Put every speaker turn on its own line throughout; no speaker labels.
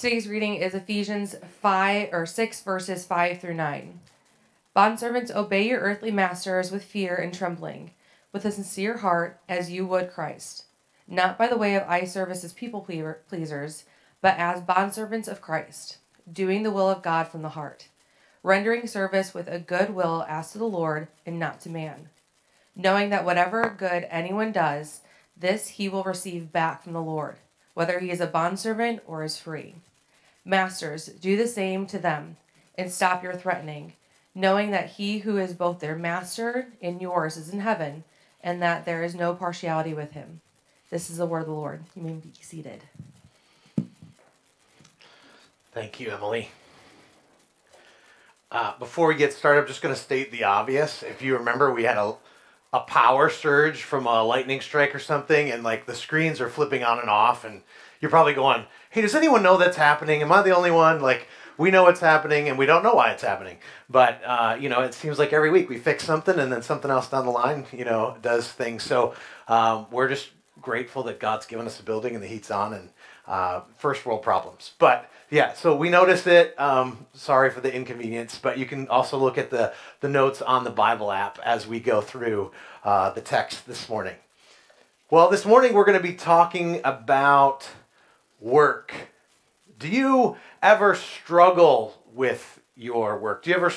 Today's reading is Ephesians 5 or 6 verses 5 through 9. Bondservants, obey your earthly masters with fear and trembling, with a sincere heart as you would Christ, not by the way of eye service as people pleasers, but as bondservants of Christ, doing the will of God from the heart, rendering service with a good will as to the Lord and not to man, knowing that whatever good anyone does, this he will receive back from the Lord, whether he is a bondservant or is free. Masters, do the same to them, and stop your threatening, knowing that he who is both their master and yours is in heaven, and that there is no partiality with him. This is the word of the Lord. You may be seated.
Thank you, Emily. Uh, before we get started, I'm just going to state the obvious. If you remember, we had a, a power surge from a lightning strike or something, and like the screens are flipping on and off, and you're probably going, hey, does anyone know that's happening? Am I the only one? Like, we know what's happening and we don't know why it's happening. But, uh, you know, it seems like every week we fix something and then something else down the line, you know, does things. So um, we're just grateful that God's given us a building and the heat's on and uh, first world problems. But yeah, so we noticed it. Um, sorry for the inconvenience, but you can also look at the, the notes on the Bible app as we go through uh, the text this morning. Well, this morning we're going to be talking about work. Do you ever struggle with your work? Do you ever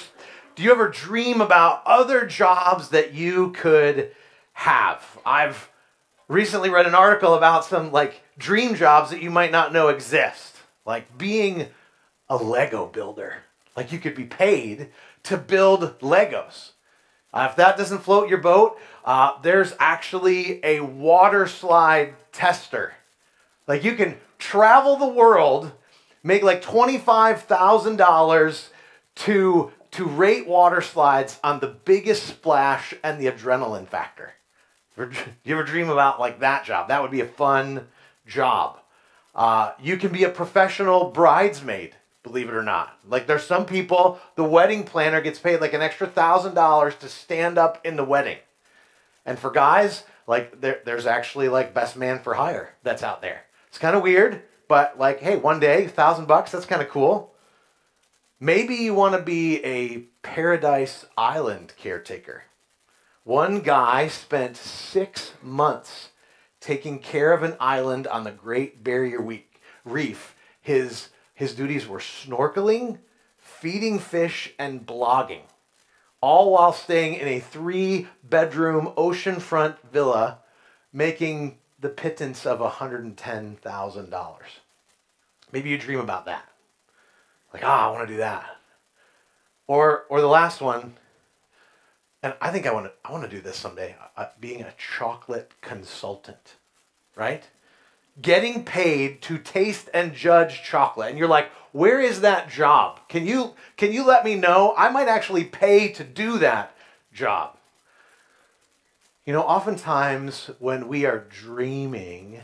do you ever dream about other jobs that you could have? I've recently read an article about some like dream jobs that you might not know exist, like being a Lego builder. Like you could be paid to build Legos. Uh, if that doesn't float your boat, uh, there's actually a water slide tester. Like you can travel the world, make like $25,000 to, to rate water slides on the biggest splash and the adrenaline factor. You ever dream about like that job? That would be a fun job. Uh, you can be a professional bridesmaid, believe it or not. Like there's some people, the wedding planner gets paid like an extra thousand dollars to stand up in the wedding. And for guys, like there, there's actually like best man for hire that's out there. It's kind of weird, but like, hey, one day, thousand bucks, that's kind of cool. Maybe you want to be a Paradise Island caretaker. One guy spent six months taking care of an island on the Great Barrier Reef. His, his duties were snorkeling, feeding fish, and blogging, all while staying in a three bedroom oceanfront villa, making the pittance of $110,000. Maybe you dream about that. Like, ah, oh, I want to do that. Or, or the last one, and I think I want to, I want to do this someday, uh, being a chocolate consultant, right? Getting paid to taste and judge chocolate. And you're like, where is that job? Can you, can you let me know? I might actually pay to do that job. You know, oftentimes when we are dreaming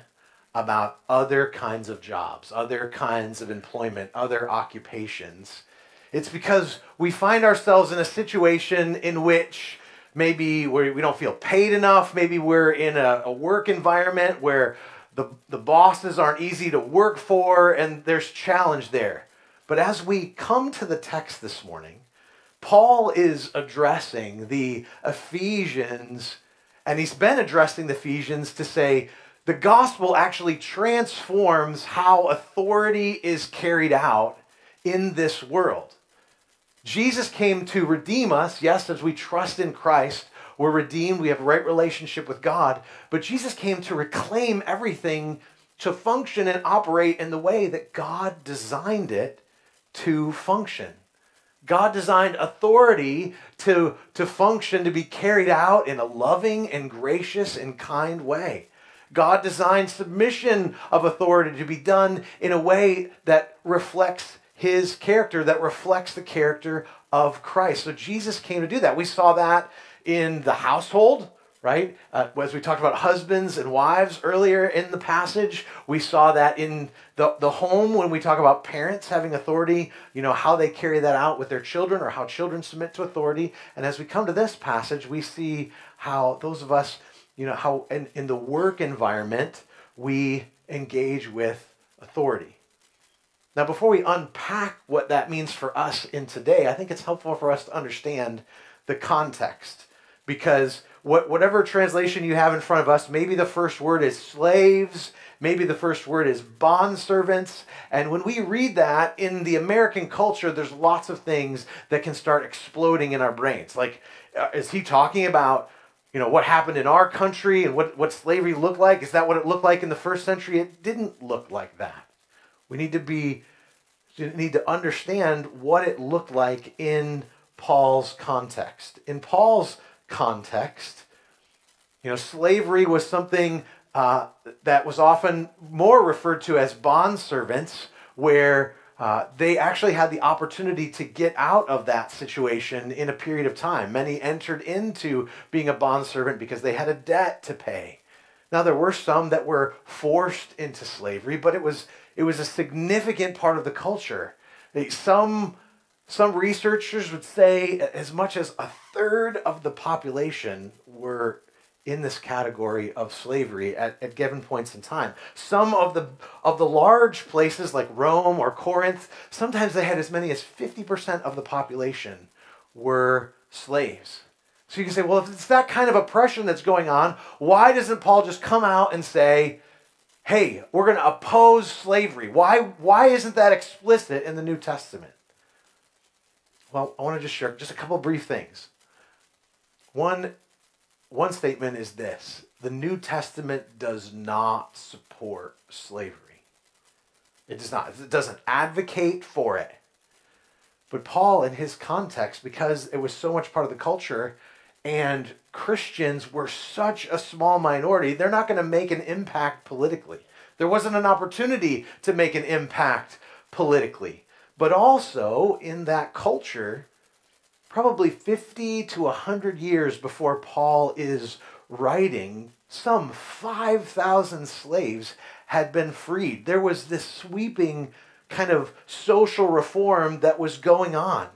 about other kinds of jobs, other kinds of employment, other occupations, it's because we find ourselves in a situation in which maybe we don't feel paid enough, maybe we're in a, a work environment where the, the bosses aren't easy to work for and there's challenge there. But as we come to the text this morning, Paul is addressing the Ephesians and he's been addressing the Ephesians to say the gospel actually transforms how authority is carried out in this world. Jesus came to redeem us, yes, as we trust in Christ. We're redeemed, we have a right relationship with God, but Jesus came to reclaim everything to function and operate in the way that God designed it to function. God designed authority to, to function, to be carried out in a loving and gracious and kind way. God designed submission of authority to be done in a way that reflects his character, that reflects the character of Christ. So Jesus came to do that. We saw that in the household right? Uh, as we talked about husbands and wives earlier in the passage, we saw that in the, the home when we talk about parents having authority, you know, how they carry that out with their children or how children submit to authority. And as we come to this passage, we see how those of us, you know, how in, in the work environment we engage with authority. Now, before we unpack what that means for us in today, I think it's helpful for us to understand the context. Because what, whatever translation you have in front of us, maybe the first word is slaves, maybe the first word is bondservants. And when we read that in the American culture, there's lots of things that can start exploding in our brains. Like, uh, is he talking about you know what happened in our country and what, what slavery looked like is that what it looked like in the first century it didn't look like that we need to be need to understand what it looked like in paul's context in paul's context you know slavery was something uh, that was often more referred to as bond servants where uh, they actually had the opportunity to get out of that situation in a period of time. Many entered into being a bondservant because they had a debt to pay. Now there were some that were forced into slavery, but it was it was a significant part of the culture. Some some researchers would say as much as a third of the population were in this category of slavery at, at given points in time. Some of the of the large places like Rome or Corinth, sometimes they had as many as 50% of the population were slaves. So you can say, well, if it's that kind of oppression that's going on, why doesn't Paul just come out and say, hey, we're going to oppose slavery? Why, why isn't that explicit in the New Testament? Well, I want to just share just a couple brief things. One one statement is this the New Testament does not support slavery. It does not. It doesn't advocate for it. But Paul, in his context, because it was so much part of the culture, and Christians were such a small minority, they're not going to make an impact politically. There wasn't an opportunity to make an impact politically. But also, in that culture, probably 50 to 100 years before Paul is writing, some 5,000 slaves had been freed. There was this sweeping kind of social reform that was going on.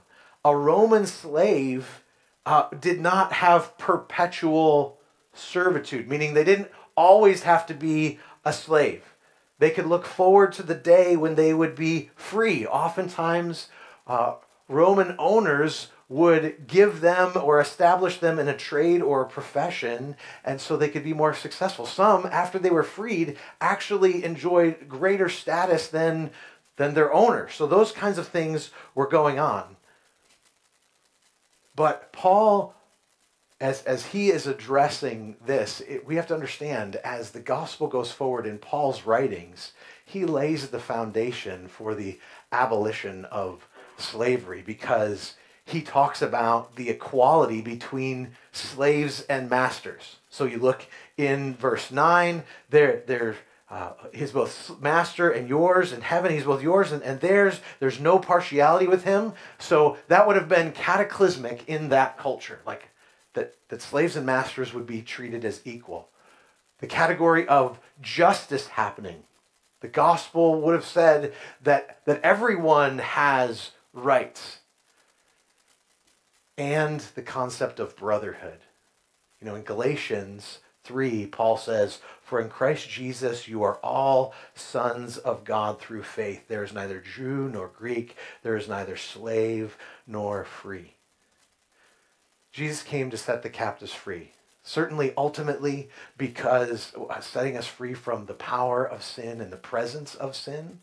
A Roman slave uh, did not have perpetual servitude, meaning they didn't always have to be a slave. They could look forward to the day when they would be free. Oftentimes, uh, Roman owners would give them or establish them in a trade or a profession, and so they could be more successful. Some, after they were freed, actually enjoyed greater status than, than their owner. So those kinds of things were going on. But Paul, as, as he is addressing this, it, we have to understand as the gospel goes forward in Paul's writings, he lays the foundation for the abolition of slavery because he talks about the equality between slaves and masters. So you look in verse 9, there, there, uh, he's both master and yours in heaven. He's both yours and, and theirs. There's no partiality with him. So that would have been cataclysmic in that culture, like that, that slaves and masters would be treated as equal. The category of justice happening. The gospel would have said that, that everyone has rights and the concept of brotherhood. You know, in Galatians 3, Paul says, For in Christ Jesus you are all sons of God through faith. There is neither Jew nor Greek, there is neither slave nor free. Jesus came to set the captives free. Certainly, ultimately, because uh, setting us free from the power of sin and the presence of sin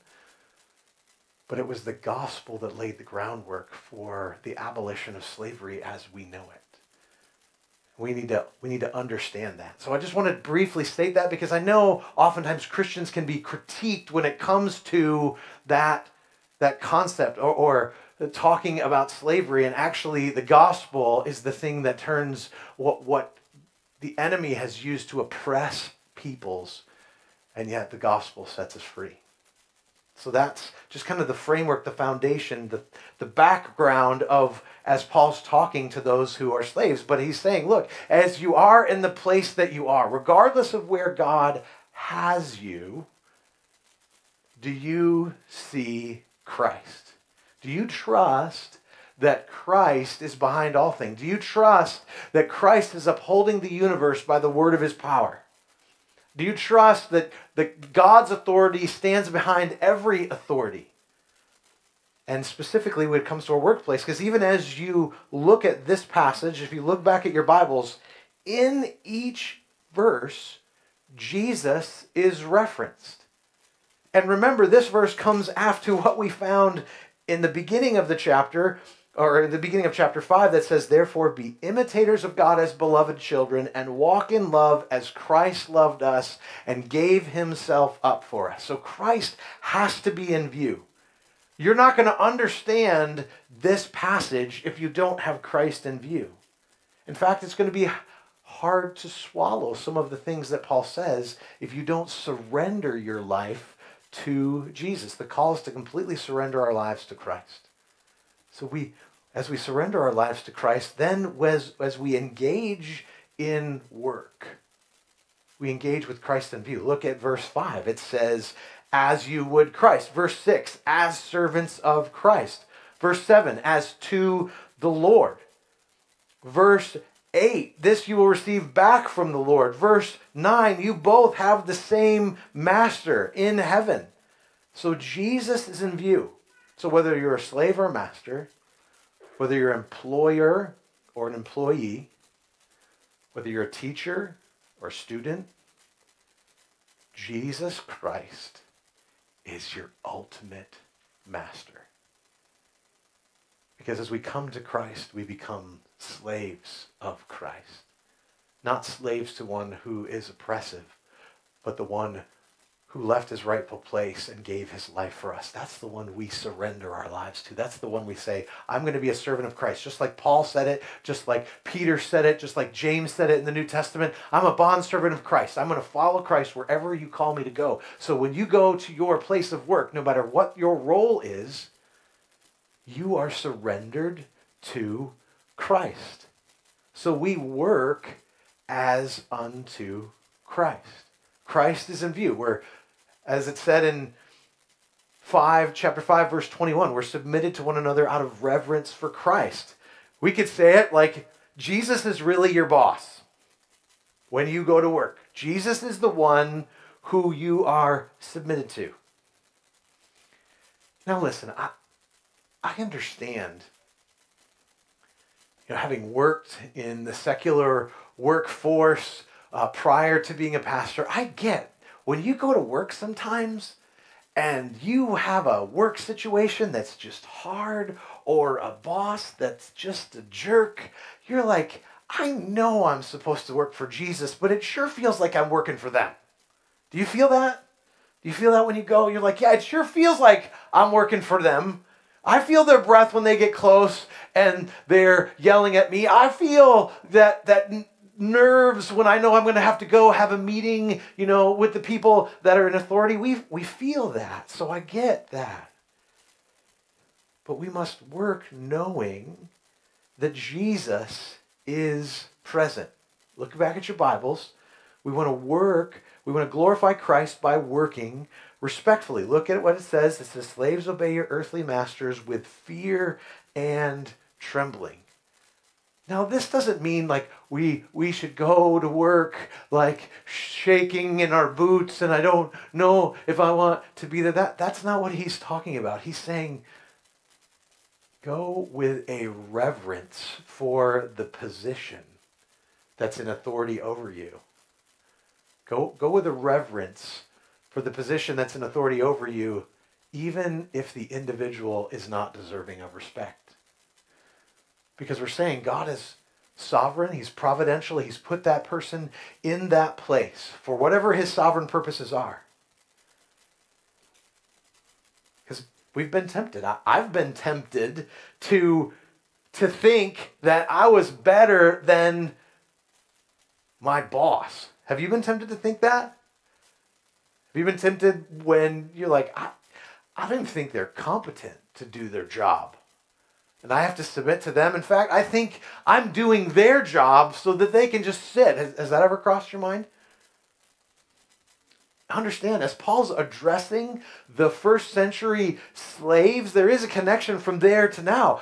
but it was the gospel that laid the groundwork for the abolition of slavery as we know it. We need to we need to understand that. So I just want to briefly state that because I know oftentimes Christians can be critiqued when it comes to that that concept or, or talking about slavery and actually the gospel is the thing that turns what what the enemy has used to oppress peoples and yet the gospel sets us free. So that's just kind of the framework, the foundation, the, the background of as Paul's talking to those who are slaves. But he's saying, look, as you are in the place that you are, regardless of where God has you, do you see Christ? Do you trust that Christ is behind all things? Do you trust that Christ is upholding the universe by the word of his power? Do you trust that, that God's authority stands behind every authority? And specifically when it comes to our workplace, because even as you look at this passage, if you look back at your Bibles, in each verse, Jesus is referenced. And remember, this verse comes after what we found in the beginning of the chapter, or the beginning of chapter 5, that says, Therefore, be imitators of God as beloved children, and walk in love as Christ loved us and gave himself up for us. So Christ has to be in view. You're not going to understand this passage if you don't have Christ in view. In fact, it's going to be hard to swallow some of the things that Paul says if you don't surrender your life to Jesus. The call is to completely surrender our lives to Christ. So we, as we surrender our lives to Christ, then as, as we engage in work, we engage with Christ in view. Look at verse 5. It says, as you would Christ. Verse 6, as servants of Christ. Verse 7, as to the Lord. Verse 8, this you will receive back from the Lord. Verse 9, you both have the same master in heaven. So Jesus is in view. So whether you're a slave or a master, whether you're an employer or an employee, whether you're a teacher or a student, Jesus Christ is your ultimate master. Because as we come to Christ, we become slaves of Christ. Not slaves to one who is oppressive, but the one who left his rightful place and gave his life for us. That's the one we surrender our lives to. That's the one we say, I'm going to be a servant of Christ. Just like Paul said it, just like Peter said it, just like James said it in the New Testament. I'm a bond servant of Christ. I'm going to follow Christ wherever you call me to go. So when you go to your place of work, no matter what your role is, you are surrendered to Christ. So we work as unto Christ. Christ is in view. We're as it said in 5 chapter 5 verse 21 we're submitted to one another out of reverence for christ. We could say it like jesus is really your boss when you go to work. Jesus is the one who you are submitted to. Now listen i, I understand you know having worked in the secular workforce uh, prior to being a pastor i get when you go to work sometimes and you have a work situation that's just hard or a boss that's just a jerk, you're like, I know I'm supposed to work for Jesus, but it sure feels like I'm working for them. Do you feel that? Do you feel that when you go? You're like, yeah, it sure feels like I'm working for them. I feel their breath when they get close and they're yelling at me. I feel that that nerves when I know I'm going to have to go have a meeting, you know, with the people that are in authority. We, we feel that. So I get that. But we must work knowing that Jesus is present. Look back at your Bibles. We want to work, we want to glorify Christ by working respectfully. Look at what it says. It says, Slaves, obey your earthly masters with fear and trembling. Now, this doesn't mean like we, we should go to work like shaking in our boots and I don't know if I want to be there. That, that's not what he's talking about. He's saying go with a reverence for the position that's in authority over you. Go, go with a reverence for the position that's in authority over you, even if the individual is not deserving of respect because we're saying God is sovereign, He's providential, He's put that person in that place for whatever His sovereign purposes are. Because we've been tempted. I, I've been tempted to, to think that I was better than my boss. Have you been tempted to think that? Have you been tempted when you're like, I, I don't think they're competent to do their job? And I have to submit to them. In fact, I think I'm doing their job so that they can just sit. Has, has, that ever crossed your mind? Understand, as Paul's addressing the first century slaves, there is a connection from there to now.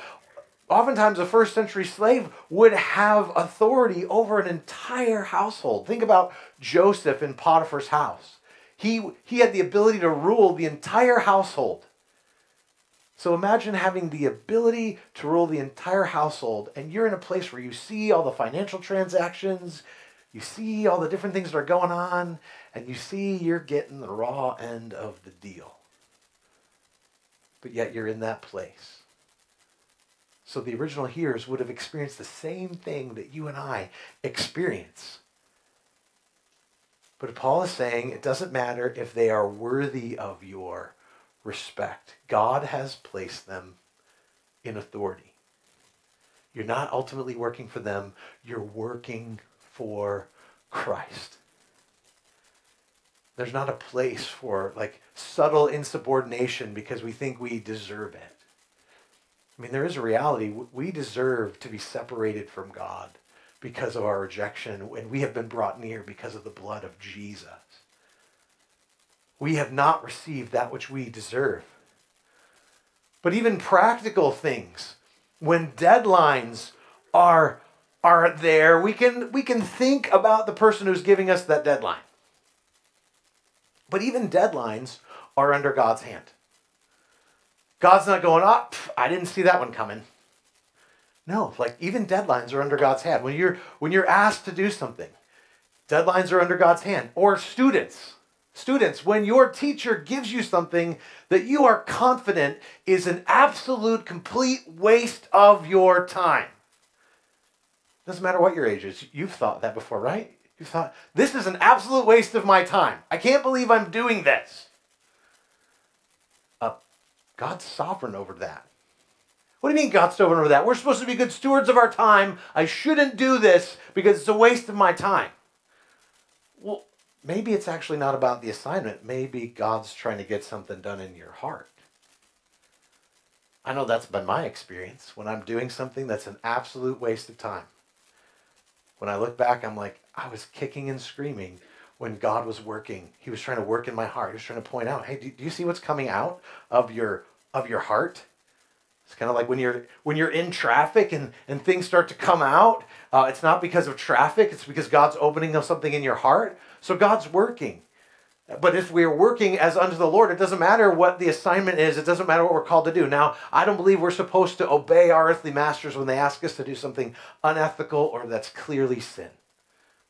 oftentimes a first century slave would have authority over an entire household. Think about Joseph in Potiphar's house. He, he had the ability to rule the entire household. So imagine having the ability to rule the entire household, and you're in a place where you see all the financial transactions, you see all the different things that are going on, and you see you're getting the raw end of the deal. But yet you're in that place. So the original hearers would have experienced the same thing that you and I experience. But Paul is saying it doesn't matter if they are worthy of your respect. God has placed them in authority. You're not ultimately working for them, you're working for Christ. There's not a place for like subtle insubordination because we think we deserve it. I mean, there is a reality. We deserve to be separated from God because of our rejection, and we have been brought near because of the blood of Jesus. We have not received that which we deserve. But even practical things, when deadlines are, are there, we can, we can think about the person who's giving us that deadline. But even deadlines are under God's hand. God's not going, ah, up. Oh, I didn't see that one coming. No, like even deadlines are under God's hand. When you're when you're asked to do something, deadlines are under God's hand. Or students, students, when your teacher gives you something that you are confident is an absolute complete waste of your time. Doesn't matter what your age is. You've thought that before, right? You thought, this is an absolute waste of my time. I can't believe I'm doing this. Uh, God's sovereign over that. What do you mean God's sovereign over that? We're supposed to be good stewards of our time. I shouldn't do this because it's a waste of my time. Well, maybe it's actually not about the assignment. Maybe God's trying to get something done in your heart. I know that's been my experience when I'm doing something that's an absolute waste of time. When I look back, I'm like, I was kicking and screaming when God was working. He was trying to work in my heart. He was trying to point out, hey, do, do you see what's coming out of your of your heart? It's kind of like when you're when you're in traffic and, and things start to come out. Uh, it's not because of traffic. It's because God's opening up something in your heart. So God's working. But if we're working as unto the Lord, it doesn't matter what the assignment is. It doesn't matter what we're called to do. Now, I don't believe we're supposed to obey our earthly masters when they ask us to do something unethical or that's clearly sin.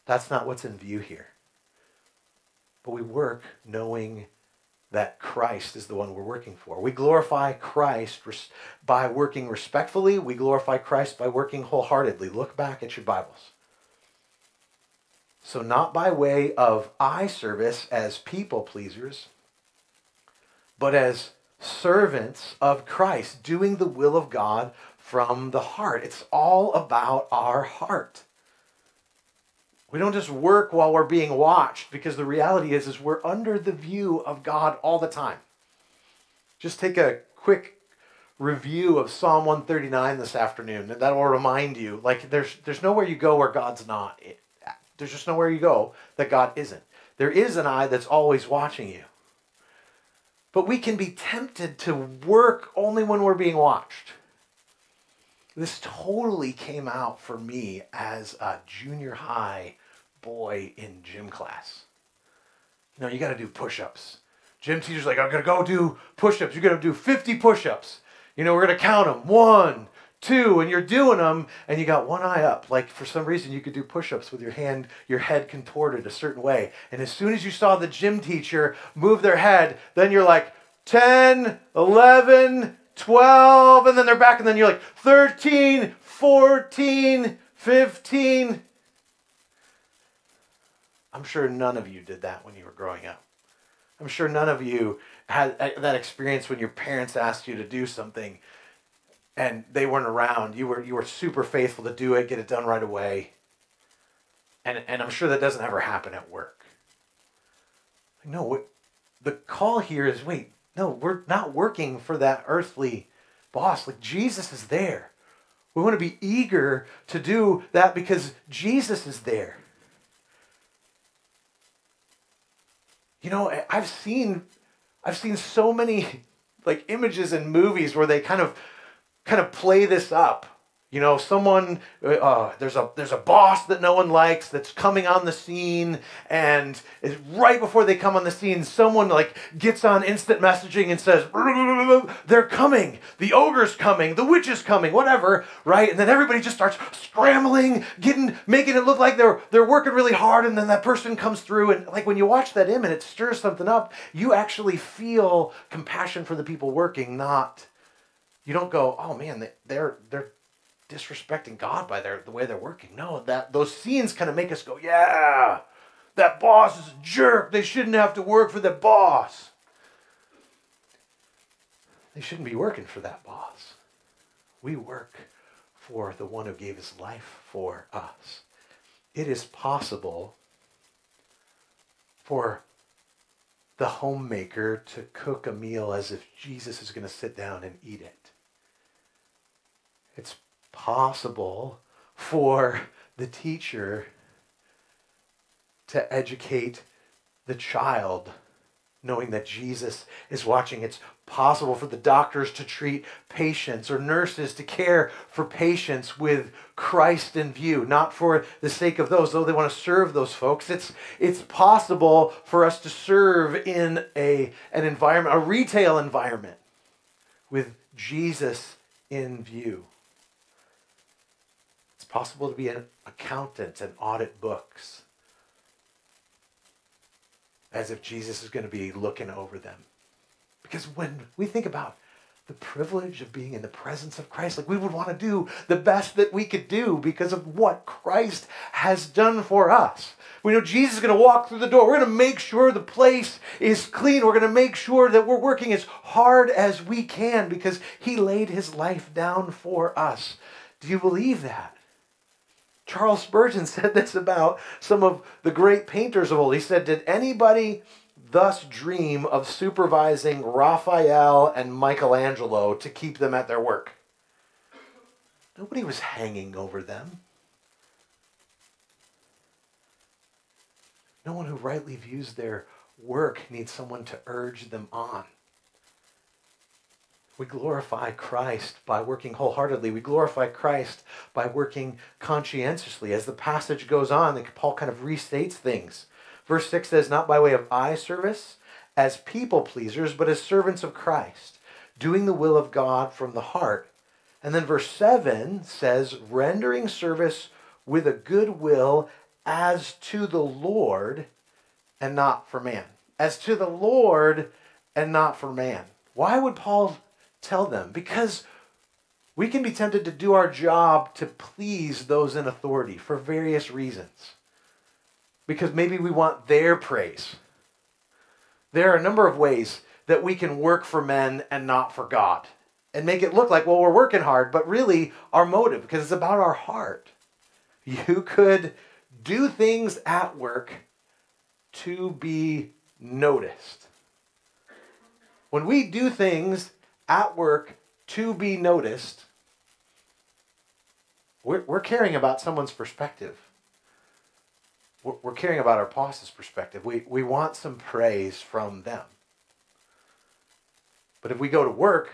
That's not what's in view here. But we work knowing that Christ is the one we're working for. We glorify Christ by working respectfully. We glorify Christ by working wholeheartedly. Look back at your Bibles. So, not by way of eye service as people pleasers, but as servants of Christ, doing the will of God from the heart. It's all about our heart. We don't just work while we're being watched because the reality is is we're under the view of God all the time. Just take a quick review of Psalm 139 this afternoon and that will remind you like there's there's nowhere you go where God's not there's just nowhere you go that God isn't. There is an eye that's always watching you. But we can be tempted to work only when we're being watched. This totally came out for me as a junior high boy in gym class. You know, you got to do push ups. Gym teacher's like, I'm going to go do push ups. You're going to do 50 push ups. You know, we're going to count them. One, two, and you're doing them, and you got one eye up. Like for some reason, you could do push-ups with your hand, your head contorted a certain way. And as soon as you saw the gym teacher move their head, then you're like 10, 11, 12, and then they're back, and then you're like 13, 14, 15. I'm sure none of you did that when you were growing up. I'm sure none of you had uh, that experience when your parents asked you to do something and they weren't around, you were you were super faithful to do it, get it done right away. And and I'm sure that doesn't ever happen at work. No, what, the call here is wait, no, we're not working for that earthly boss. Like Jesus is there. We want to be eager to do that because Jesus is there. You know, I've seen I've seen so many like images in movies where they kind of kind of play this up. You know, someone uh, there's a there's a boss that no one likes that's coming on the scene, and right before they come on the scene, someone like gets on instant messaging and says, "They're coming, the ogre's coming, the witch is coming, whatever." Right, and then everybody just starts scrambling, getting making it look like they're they're working really hard, and then that person comes through, and like when you watch that image, it stirs something up. You actually feel compassion for the people working, not you don't go, "Oh man, they're they're." Disrespecting God by their the way they're working. No, that those scenes kind of make us go, yeah, that boss is a jerk. They shouldn't have to work for the boss. They shouldn't be working for that boss. We work for the one who gave his life for us. It is possible for the homemaker to cook a meal as if Jesus is going to sit down and eat it. It's possible for the teacher to educate the child knowing that Jesus is watching. It's possible for the doctors to treat patients or nurses to care for patients with Christ in view, not for the sake of those, though they want to serve those folks. It's, it's possible for us to serve in a, an environment, a retail environment with Jesus in view possible to be an accountant and audit books as if Jesus is going to be looking over them. Because when we think about the privilege of being in the presence of Christ, like we would want to do the best that we could do because of what Christ has done for us. We know Jesus is going to walk through the door. We're going to make sure the place is clean. We're going to make sure that we're working as hard as we can because he laid his life down for us. Do you believe that? Charles Spurgeon said this about some of the great painters of old. He said, Did anybody thus dream of supervising Raphael and Michelangelo to keep them at their work? Nobody was hanging over them. No one who rightly views their work needs someone to urge them on. We glorify Christ by working wholeheartedly. We glorify Christ by working conscientiously. As the passage goes on, Paul kind of restates things. Verse 6 says, Not by way of eye service, as people pleasers, but as servants of Christ, doing the will of God from the heart. And then verse 7 says, Rendering service with a good will as to the Lord and not for man. As to the Lord and not for man. Why would Paul tell them because we can be tempted to do our job to please those in authority for various reasons. Because maybe we want their praise. There are a number of ways that we can work for men and not for God and make it look like, well, we're working hard, but really our motive, because it's about our heart. You could do things at work to be noticed. When we do things at work to be noticed, we're, we're caring about someone's perspective. We're, we're caring about our boss's perspective. We, we want some praise from them. But if we go to work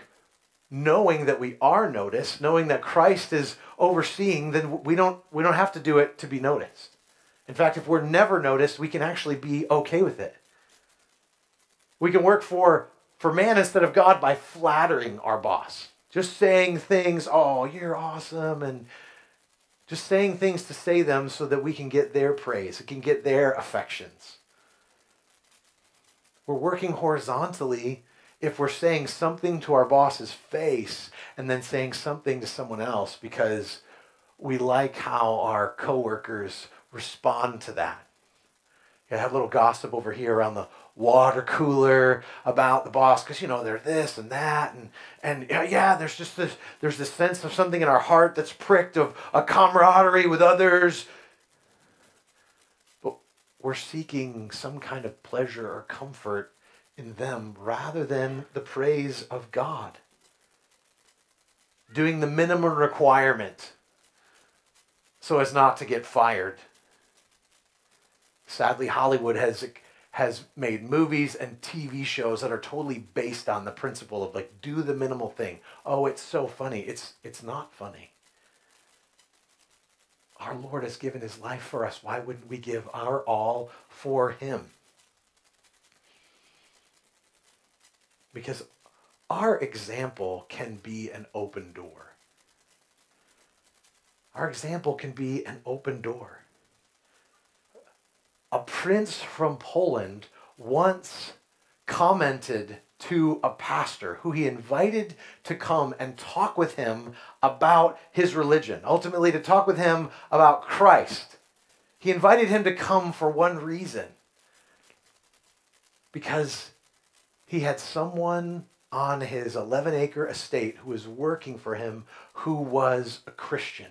knowing that we are noticed, knowing that Christ is overseeing, then we don't, we don't have to do it to be noticed. In fact, if we're never noticed, we can actually be okay with it. We can work for for man instead of God by flattering our boss. Just saying things, oh, you're awesome, and just saying things to say them so that we can get their praise, we can get their affections. We're working horizontally if we're saying something to our boss's face and then saying something to someone else because we like how our coworkers respond to that. You have a little gossip over here around the water cooler about the boss because you know they're this and that and and yeah there's just this there's this sense of something in our heart that's pricked of a camaraderie with others. But we're seeking some kind of pleasure or comfort in them rather than the praise of God. Doing the minimum requirement so as not to get fired sadly hollywood has has made movies and TV shows that are totally based on the principle of like do the minimal thing. Oh, it's so funny. It's it's not funny. Our Lord has given his life for us. Why wouldn't we give our all for him? Because our example can be an open door. Our example can be an open door a prince from Poland once commented to a pastor who he invited to come and talk with him about his religion, ultimately, to talk with him about Christ. He invited him to come for one reason because he had someone on his 11 acre estate who was working for him who was a Christian.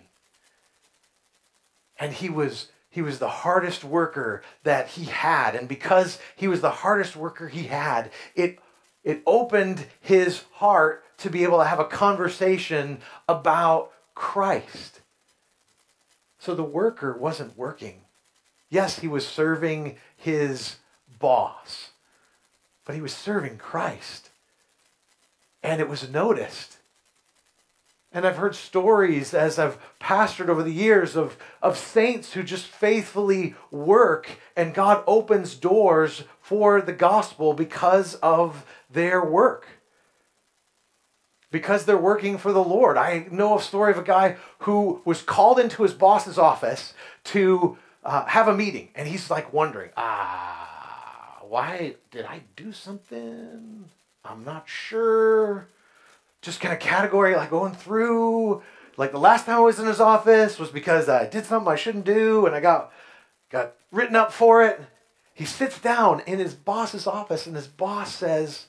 And he was he was the hardest worker that he had. And because he was the hardest worker he had, it, it opened his heart to be able to have a conversation about Christ. So the worker wasn't working. Yes, he was serving his boss, but he was serving Christ. And it was noticed. And I've heard stories as I've pastored over the years of, of saints who just faithfully work and God opens doors for the gospel because of their work. Because they're working for the Lord. I know a story of a guy who was called into his boss's office to uh, have a meeting. And he's like wondering, ah, why did I do something? I'm not sure just kind of category, like going through. Like the last time I was in his office was because I did something I shouldn't do, and I got got written up for it. He sits down in his boss's office, and his boss says,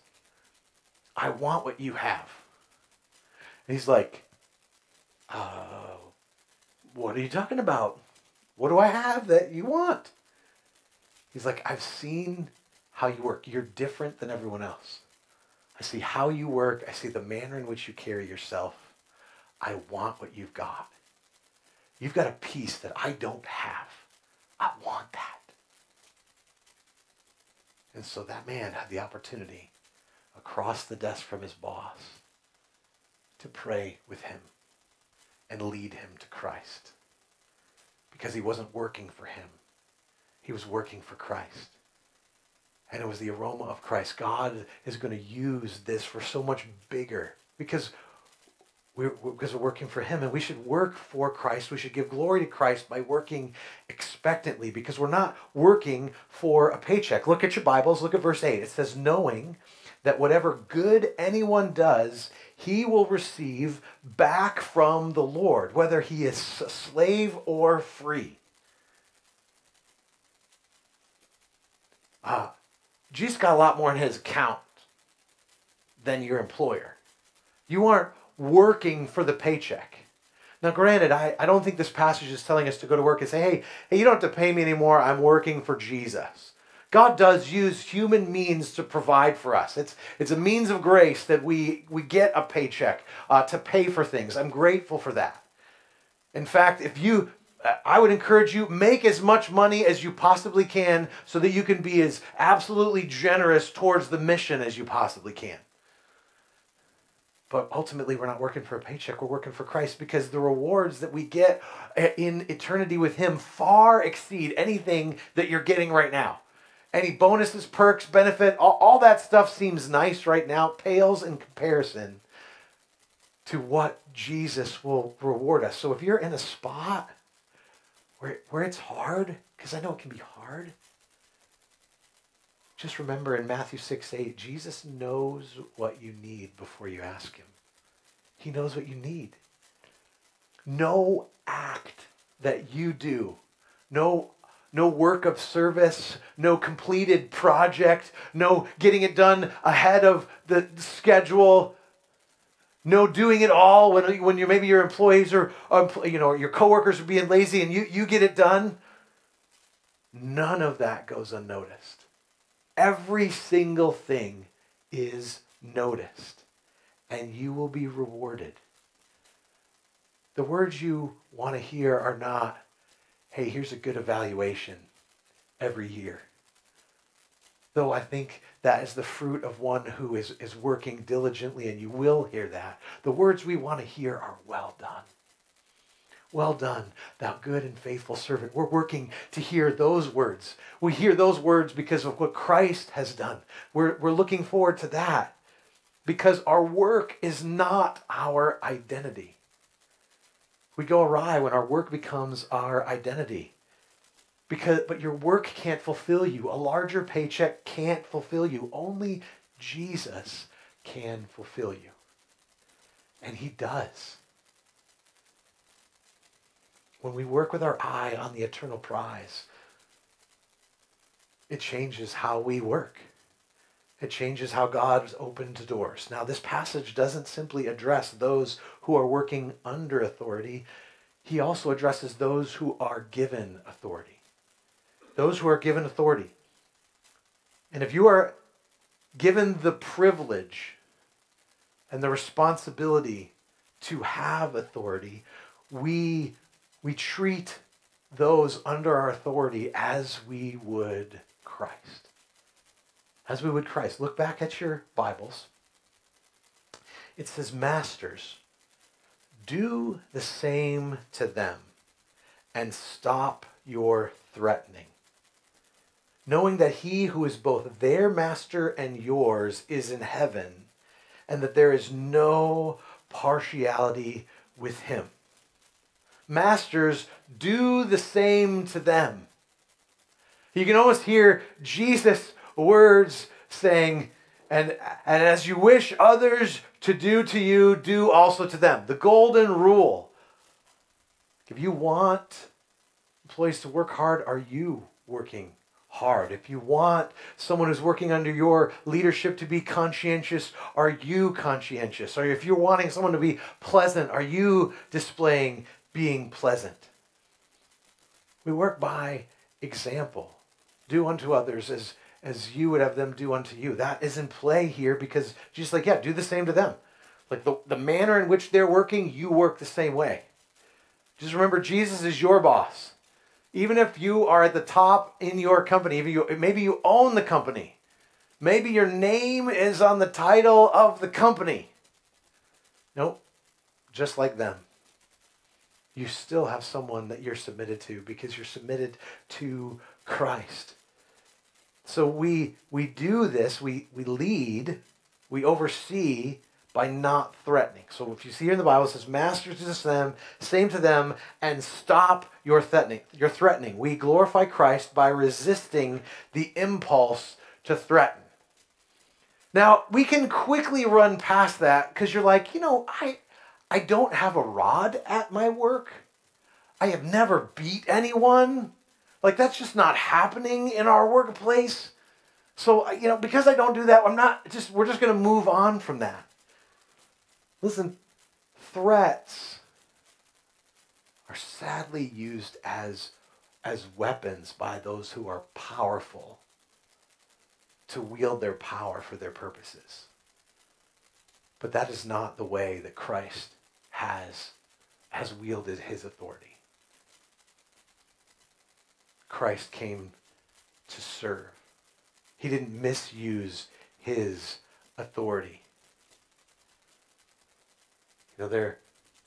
"I want what you have." And he's like, uh, "What are you talking about? What do I have that you want?" He's like, "I've seen how you work. You're different than everyone else." I see how you work. I see the manner in which you carry yourself. I want what you've got. You've got a peace that I don't have. I want that. And so that man had the opportunity across the desk from his boss to pray with him and lead him to Christ. Because he wasn't working for him. He was working for Christ and it was the aroma of Christ. God is going to use this for so much bigger because we're, because we're working for Him, and we should work for Christ. We should give glory to Christ by working expectantly because we're not working for a paycheck. Look at your Bibles. Look at verse eight. It says, "Knowing that whatever good anyone does, he will receive back from the Lord, whether he is a slave or free." Ah, Jesus got a lot more in his account than your employer. You aren't working for the paycheck. Now, granted, I, I don't think this passage is telling us to go to work and say, hey, hey, you don't have to pay me anymore. I'm working for Jesus. God does use human means to provide for us. It's, it's a means of grace that we, we get a paycheck uh, to pay for things. I'm grateful for that. In fact, if you Uh, I would encourage you make as much money as you possibly can so that you can be as absolutely generous towards the mission as you possibly can. But ultimately, we're not working for a paycheck. We're working for Christ because the rewards that we get uh, in eternity with Him far exceed anything that you're getting right now. Any bonuses, perks, benefit, all, all that stuff seems nice right now, pales in comparison to what Jesus will reward us. So if you're in a spot where, where it's hard, because I know it can be hard, just remember in Matthew 6 8, Jesus knows what you need before you ask him. He knows what you need. No act that you do, no, no work of service, no completed project, no getting it done ahead of the schedule, no doing it all when, when you maybe your employees or you know your coworkers are being lazy and you, you get it done. None of that goes unnoticed. Every single thing is noticed and you will be rewarded. The words you want to hear are not hey here's a good evaluation every year though I think that is the fruit of one who is, is working diligently, and you will hear that. The words we want to hear are well done. Well done, thou good and faithful servant. We're working to hear those words. We hear those words because of what Christ has done. We're, we're looking forward to that because our work is not our identity. We go awry when our work becomes our identity. Because, but your work can't fulfill you. A larger paycheck can't fulfill you. Only Jesus can fulfill you. And he does. When we work with our eye on the eternal prize, it changes how we work. It changes how God's opened doors. Now, this passage doesn't simply address those who are working under authority, he also addresses those who are given authority. Those who are given authority. And if you are given the privilege and the responsibility to have authority, we, we treat those under our authority as we would Christ as we would Christ. Look back at your Bibles. It says, Masters, do the same to them and stop your threatening, knowing that he who is both their master and yours is in heaven, and that there is no partiality with him. Masters, do the same to them. You can almost hear Jesus words saying, and, and as you wish others to do to you, do also to them. The golden rule. If you want employees to work hard, are you working hard? If you want someone who's working under your leadership to be conscientious, are you conscientious? Or if you're wanting someone to be pleasant, are you displaying being pleasant? We work by example. Do unto others as as you would have them do unto you. That is in play here because just like, yeah, do the same to them. Like the, the manner in which they're working, you work the same way. Just remember, Jesus is your boss. Even if you are at the top in your company, even you, maybe you own the company, maybe your name is on the title of the company. Nope, just like them. You still have someone that you're submitted to because you're submitted to Christ. So we we do this, we we lead, we oversee by not threatening. So if you see here in the Bible, it says, Master to them, same to them, and stop your threatening. Your threatening. We glorify Christ by resisting the impulse to threaten. Now we can quickly run past that because you're like, you know, I I don't have a rod at my work. I have never beat anyone. Like that's just not happening in our workplace. So, you know, because I don't do that, I'm not just we're just going to move on from that. Listen, threats are sadly used as as weapons by those who are powerful to wield their power for their purposes. But that is not the way that Christ has has wielded his authority. Christ came to serve. He didn't misuse his authority. You know, there,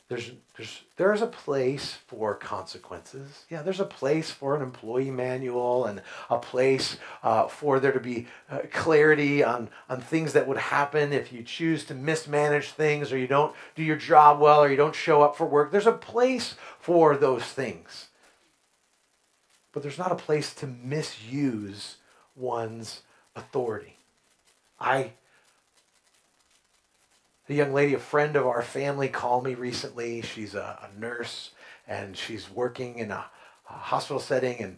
there's, there's, there's a place for consequences. Yeah, there's a place for an employee manual and a place uh, for there to be uh, clarity on, on things that would happen if you choose to mismanage things or you don't do your job well or you don't show up for work. There's a place for those things but there's not a place to misuse one's authority. I, a young lady, a friend of our family, called me recently. She's a, a nurse and she's working in a, a, hospital setting and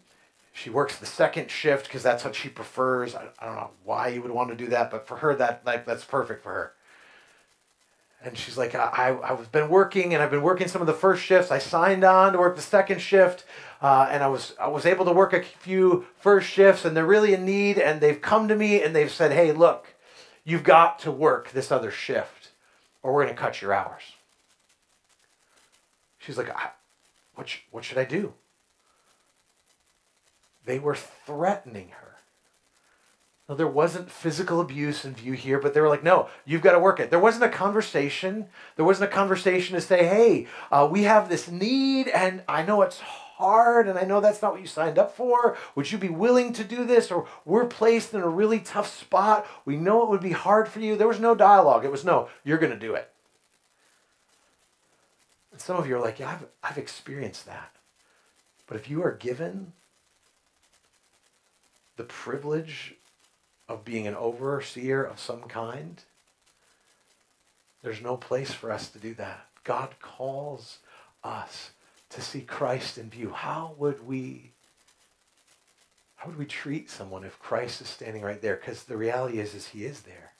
she works the second shift because that's what she prefers. I, I, don't know why you would want to do that, but for her, that like that's perfect for her. And she's like, I, I, I've been working and I've been working some of the first shifts. I signed on to work the second shift. Uh, and I was I was able to work a few first shifts, and they're really in need, and they've come to me and they've said, "Hey, look, you've got to work this other shift, or we're going to cut your hours." She's like, "What sh- what should I do?" They were threatening her. Now, there wasn't physical abuse in view here, but they were like, no, you've got to work it. There wasn't a conversation. There wasn't a conversation to say, hey, uh, we have this need, and I know it's hard, and I know that's not what you signed up for. Would you be willing to do this? Or we're placed in a really tough spot. We know it would be hard for you. There was no dialogue. It was, no, you're going to do it. And some of you are like, yeah, I've, I've experienced that. But if you are given the privilege of being an overseer of some kind, there's no place for us to do that. God calls us to see Christ in view. How would we how would we treat someone if Christ is standing right there? Because the reality is is he is there.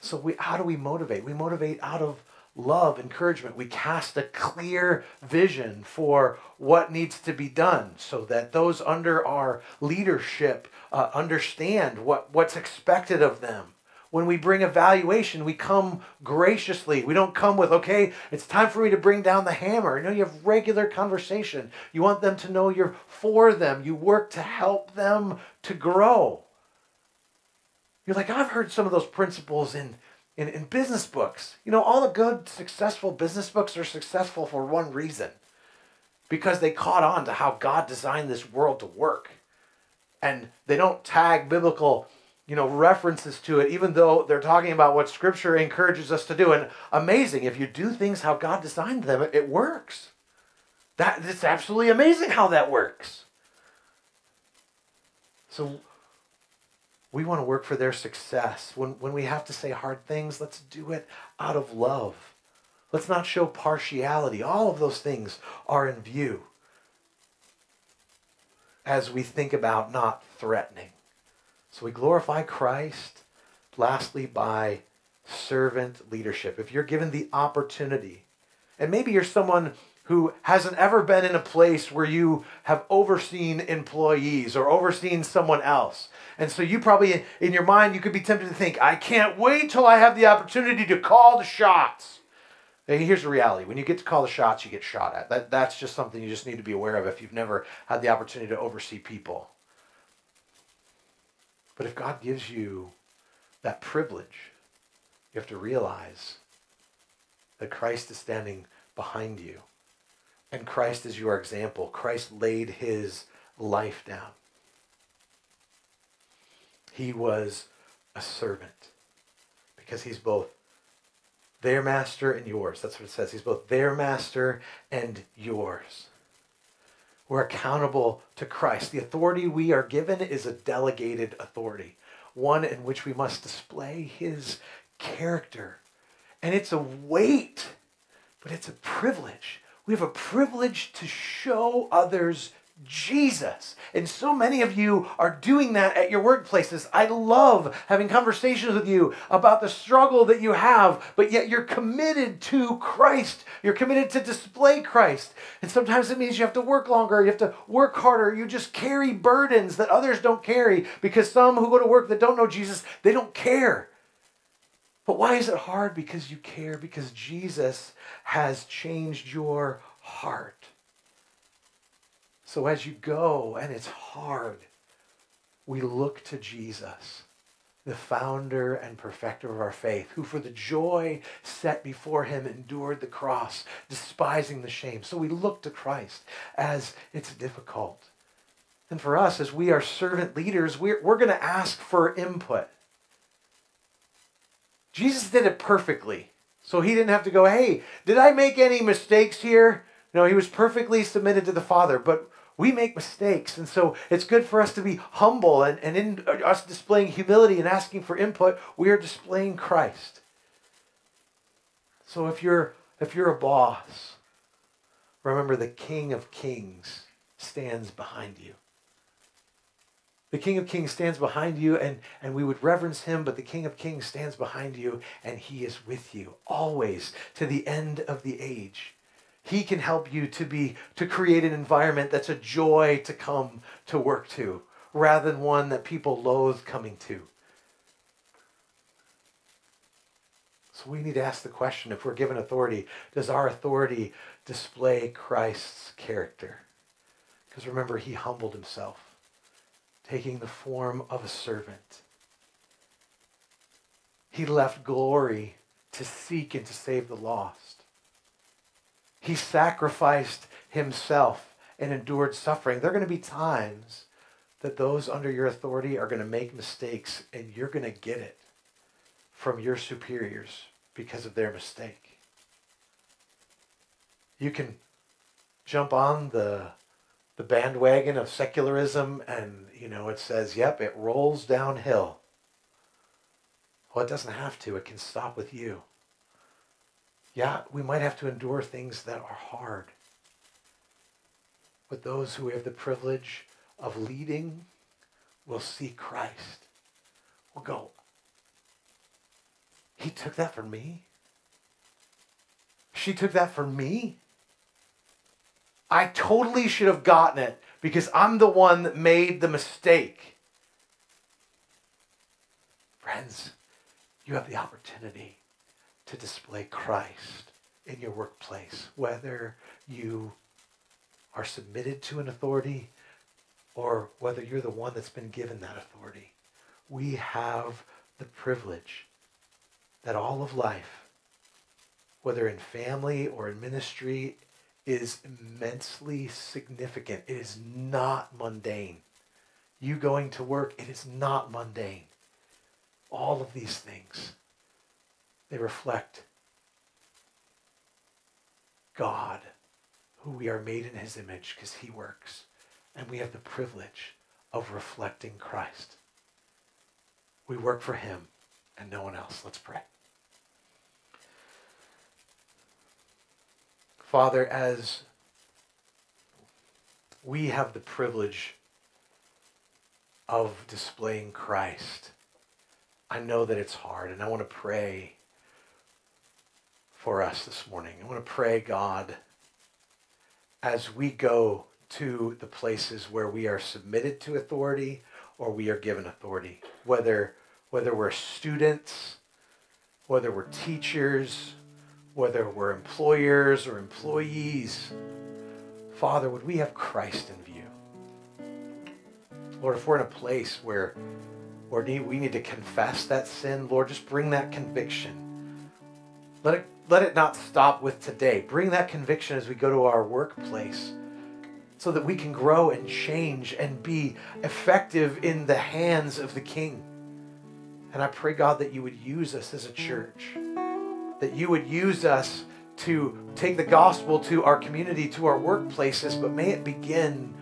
So we how do we motivate? We motivate out of love, encouragement. We cast a clear vision for what needs to be done so that those under our leadership uh, understand what, what's expected of them. When we bring evaluation, we come graciously. We don't come with, okay, it's time for me to bring down the hammer. You know, you have regular conversation. You want them to know you're for them. You work to help them to grow. You're like, I've heard some of those principles in, in, in business books. You know, all the good, successful business books are successful for one reason because they caught on to how God designed this world to work. And they don't tag biblical you know, references to it, even though they're talking about what Scripture encourages us to do. And amazing, if you do things how God designed them, it, works. That it's absolutely amazing how that works. So we want to work for their success. When when we have to say hard things, let's do it out of love. Let's not show partiality. All of those things are in view as we think about not threatening. So we glorify Christ, lastly, by servant leadership. If you're given the opportunity, and maybe you're someone who hasn't ever been in a place where you have overseen employees or overseen someone else. And so you probably, in your mind, you could be tempted to think, I can't wait till I have the opportunity to call the shots. And here's the reality. When you get to call the shots, you get shot at. That, that's just something you just need to be aware of if you've never had the opportunity to oversee people. But if God gives you that privilege, you have to realize that Christ is standing behind you. And Christ is your example. Christ laid his life down. He was a servant because he's both their master and yours. That's what it says. He's both their master and yours. We're accountable to Christ. The authority we are given is a delegated authority, one in which we must display his character. And it's a weight, but it's a privilege. We have a privilege to show others Jesus. And so many of you are doing that at your workplaces. I love having conversations with you about the struggle that you have, but yet you're committed to Christ. You're committed to display Christ. And sometimes it means you have to work longer, you have to work harder, you just carry burdens that others don't carry because some who go to work that don't know Jesus, they don't care. But why is it hard? Because you care, because Jesus has changed your heart. So as you go, and it's hard, we look to Jesus, the founder and perfecter of our faith, who for the joy set before him endured the cross, despising the shame. So we look to Christ as it's difficult. And for us, as we are servant leaders, we're, we're going to ask for input. Jesus did it perfectly. So he didn't have to go, hey, did I make any mistakes here? No, he was perfectly submitted to the Father. But we make mistakes. And so it's good for us to be humble and, and in uh, us displaying humility and asking for input, we are displaying Christ. So if you're if you're a boss, remember the King of Kings stands behind you. The King of Kings stands behind you, and, and we would reverence him, but the King of Kings stands behind you, and he is with you always to the end of the age. He can help you to be to create an environment that's a joy to come to work to rather than one that people loathe coming to. So we need to ask the question if we're given authority, does our authority display Christ's character? Because remember, he humbled himself taking the form of a servant. He left glory to seek and to save the lost. He sacrificed himself and endured suffering. There are going to be times that those under your authority are going to make mistakes and you're going to get it from your superiors because of their mistake. You can jump on the the bandwagon of secularism and you know it says yep it rolls downhill well it doesn't have to it can stop with you yeah we might have to endure things that are hard. But those who have the privilege of leading will see christ. Will go he took that for me. She took that for me. I totally should have gotten it because I'm the one that made the mistake. Friends, you have the opportunity to display Christ in your workplace, whether you are submitted to an authority or whether you're the one that's been given that authority. We have the privilege that all of life, whether in family or in ministry, is immensely significant. It is not mundane. You going to work, it is not mundane. All of these things, they reflect God, who we are made in his image because he works. And we have the privilege of reflecting Christ. We work for him and no one else. Let's pray. Father, as we have the privilege of displaying Christ, I know that it's hard, and I want to pray for us this morning. I want to pray, God, as we go to the places where we are submitted to authority or we are given authority, whether, whether we're students, whether we're teachers, whether we're employers or employees. Father, would we have Christ in view? Lord, if we're in a place where, where we need to confess that sin, Lord, just bring that conviction. Let it, let it not stop with today. Bring that conviction as we go to our workplace so that we can grow and change and be effective in the hands of the King. And I pray, God, that you would use us as a church that you would use us to take the gospel to our community, to our workplaces, but may it begin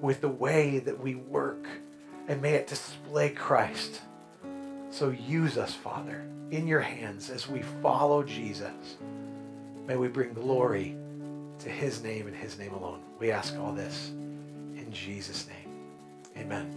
with the way that we work and may it display Christ. So use us, Father, in your hands as we follow Jesus. May we bring glory to his name and his name alone. We ask all this in Jesus' name. Amen.